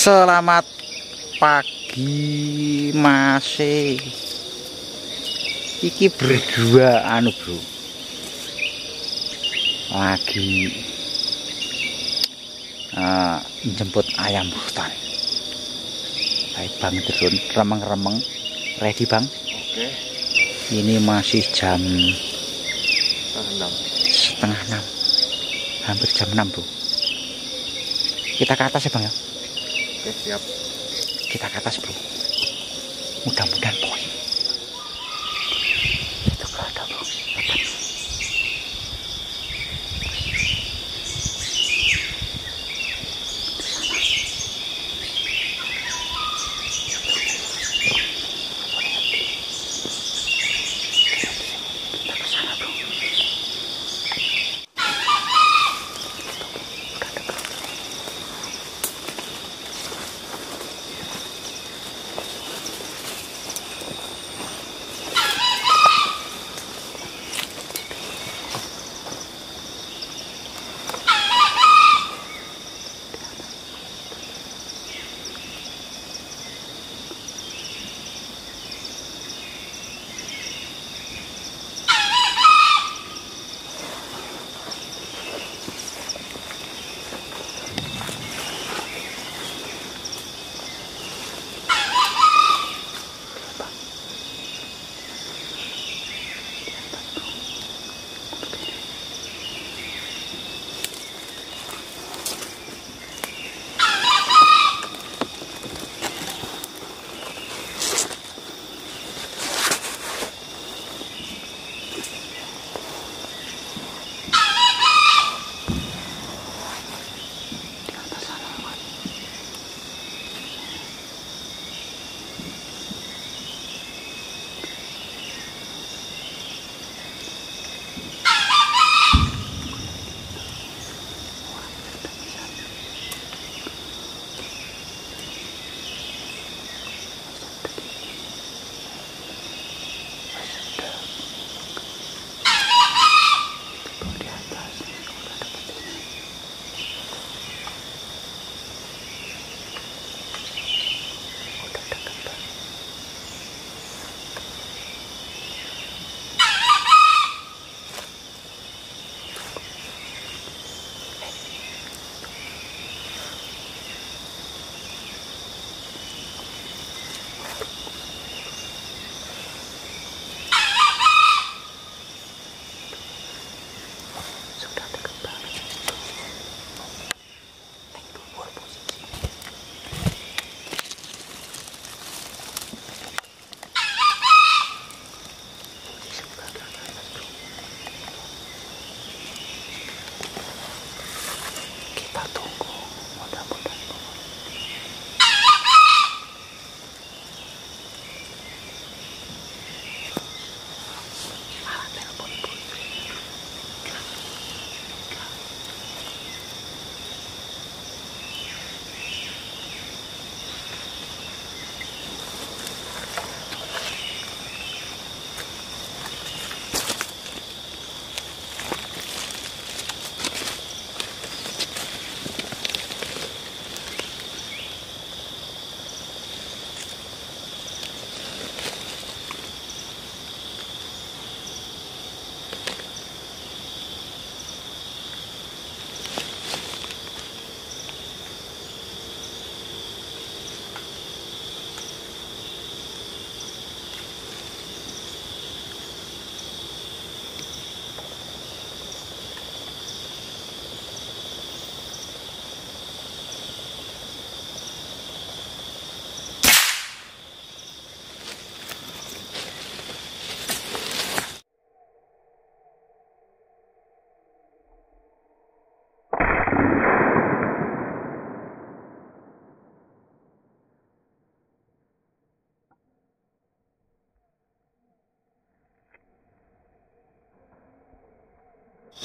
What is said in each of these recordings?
Selamat pagi masih. Iki berdua anu bro. Lagi uh, Jemput ayam hutan. Baik bang turun remeng-remeng. Ready bang? Oke, Ini masih jam enam. setengah enam. Hampir jam enam bro. Kita ke atas ya bang ya Oke, siap. kita ke atas bro mudah-mudahan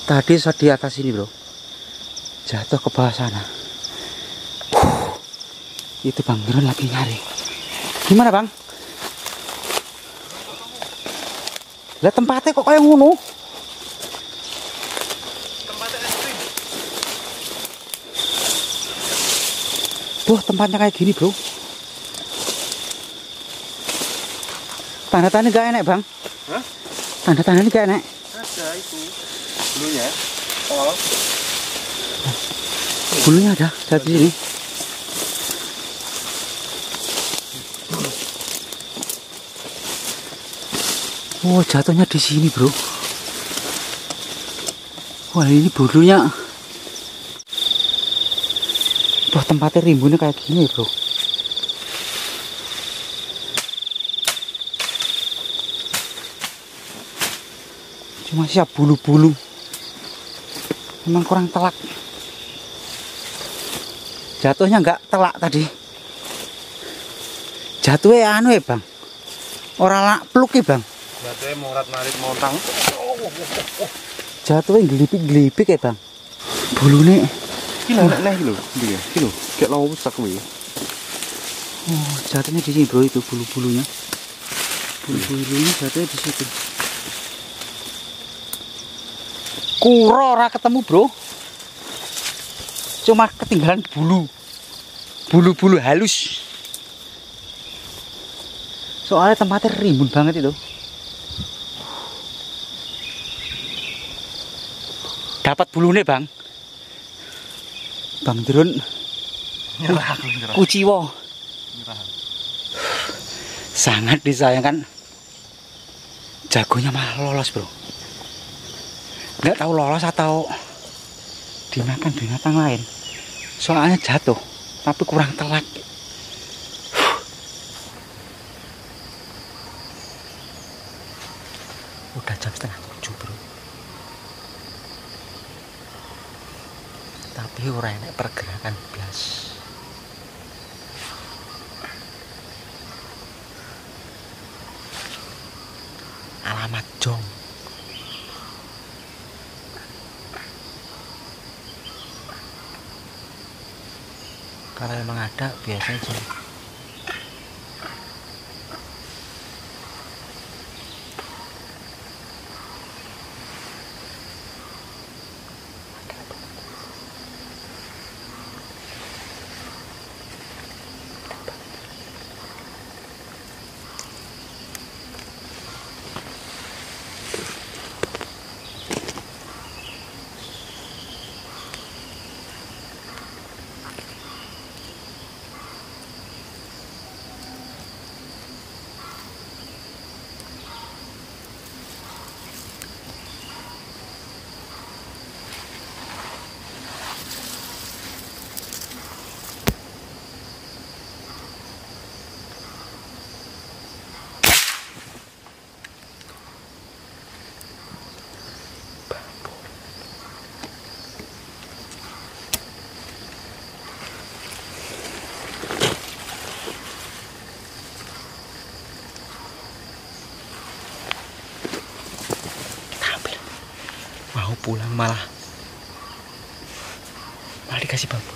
Tadi saat di atas ini bro Jatuh ke bawah sana Huh, Itu Bang Miron lagi nyari Gimana Bang? Lah tempatnya kok kayak ngono? Tuh tempatnya kayak gini bro. Tanda-tanda gak enak bang. Hah? Tanda-tanda gak enak. Ada itu. Dulunya. Oh. Bulunya ada, ada di sini. Oh jatuhnya di sini bro. Wah ini bulunya. Wah tempatnya rimbunnya kayak gini bro. Cuma siap bulu-bulu. Memang kurang telak. Jatuhnya nggak telak tadi. Jatuhnya anu ya bang. Orang lak peluk ya bang. Jatuhnya morat marit montang. Jatuhnya gelipik-gelipik ya bang. Bulunya Kilo nek nek kilo. Dia, kilo. Kayak lawa besar kuwi. Oh, jatuhnya di sini bro itu bulu-bulunya. Bulu-bulunya jatuhnya di situ. Kuro ora ketemu bro. Cuma ketinggalan bulu. Bulu-bulu halus. Soalnya tempatnya rimbun banget itu. Dapat bulunya bang. Bang nyerah. kuciwo. Nyerah. sangat disayangkan jagonya malah lolos bro nggak tahu lolos atau dimakan binatang lain. Soalnya jatuh tapi kurang telak udah jam setengah tujuh bro. Tapi ora enak pergerakan blas. Alamat jong kalau memang ada biasanya jong pulang malah. Malah dikasih babon.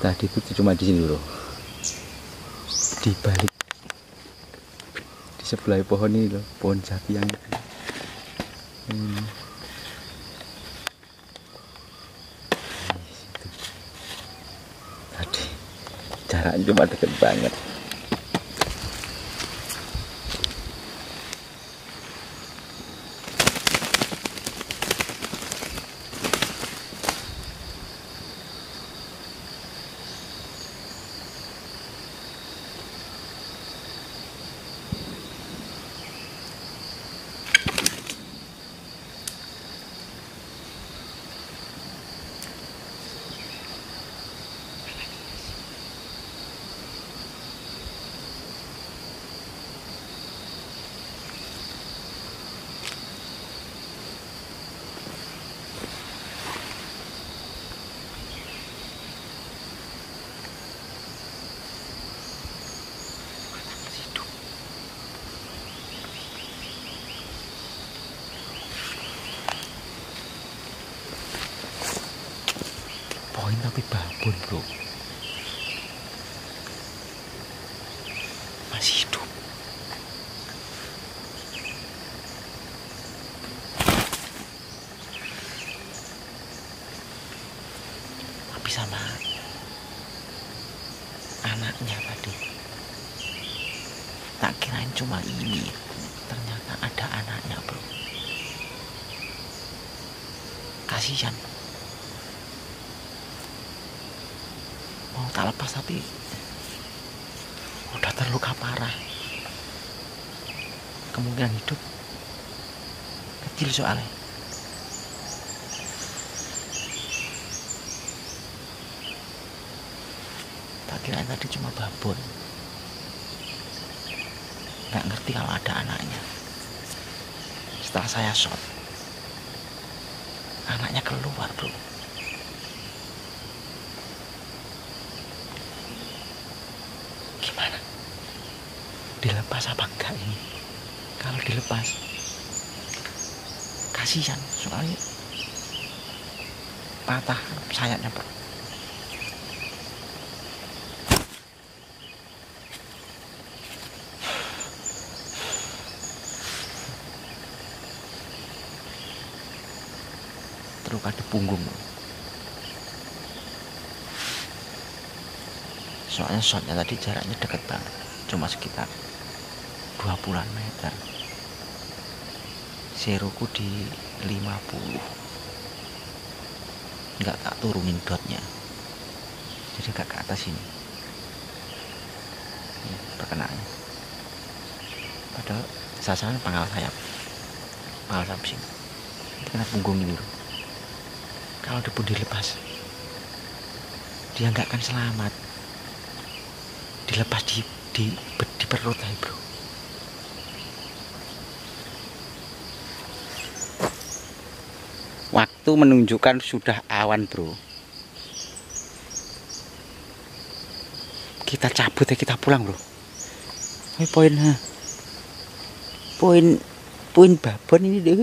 Tadi itu cuma di sini bro. Di balik. Di sebelah pohon ini loh. Pohon jati yang ini. Tadi jaraknya cuma deket banget poin tapi babon bro masih hidup. Tapi sama anaknya tadi. Tak kirain cuma ini. Ternyata ada anaknya, Bro. Kasihan. Mau tak lepas tapi udah terluka parah. Kemungkinan hidup kecil soalnya. Tak kirain tadi cuma babon. Nggak ngerti kalau ada anaknya. Setelah saya shot anaknya keluar bro gimana dilepas apa enggak ini kalau dilepas kasihan soalnya. Patah sayapnya bro terluka di punggung soalnya shotnya tadi jaraknya deket banget cuma sekitar 20 meter seruku di 50 nggak tak turunin dotnya. Jadi nggak ke atas ini. Ini perkenaannya. Padahal sasaran pangkal sayap. Pangkal sayap sini. Ini kena punggung ini bro kalau pun dilepas. Dia nggak akan selamat. Dilepas di di, di perut aja bro Waktu menunjukkan sudah awan, Bro. Kita cabut ya, kita pulang, Bro. Ini poin. Poin poin babon ini deh.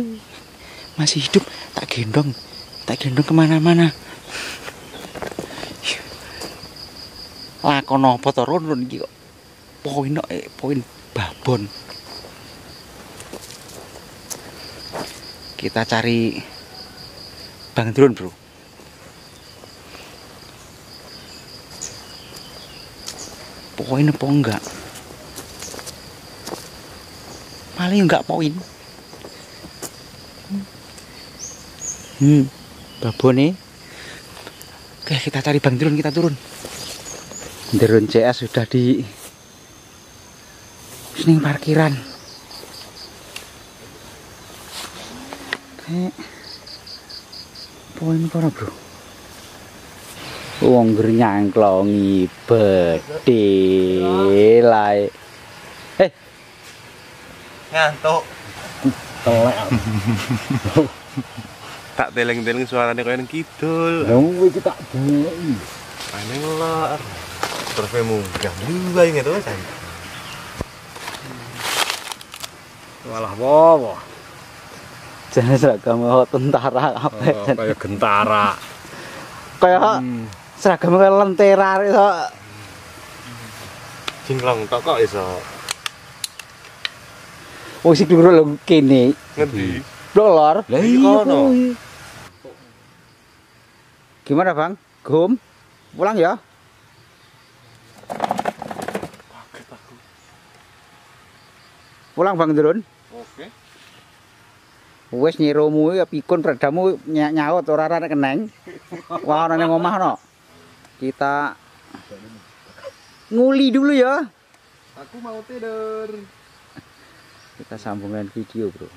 Masih hidup, tak gendong. Tak gendong ke mana-mana. Lakon apa iki kok. Poin kok, eh, poin babon. Kita cari Bang Drone bro. Poin apa enggak? Paling enggak poin. Hmm Babone Oke kita cari Bang Drone kita turun. Drone CS sudah di Sini parkiran. Oke poin kono bro wong nyangklongi eh Ngantuk. telek Tak teleng-teleng suaranya kayak kidul. dong kowe iki tak deleki Aneh. Terus kayak munggah juga yang itu kan. walah bobo jane seragam kok tentara apa Oh, kayak gentara. kayak Hmm. seragam kayak lentera itu Cinglong tok kok iso. wong sing dhuwur lho kene. Ngendi? lor. Lah iya gimana bang? Gum? Pulang ya? Pulang bang turun Oke. Wis nyiromu ya pikun predamu ny nyaut ora ana keneng. Wah ana ning omah no kita nguli dulu ya. Aku mau tidur. kita sambungan video bro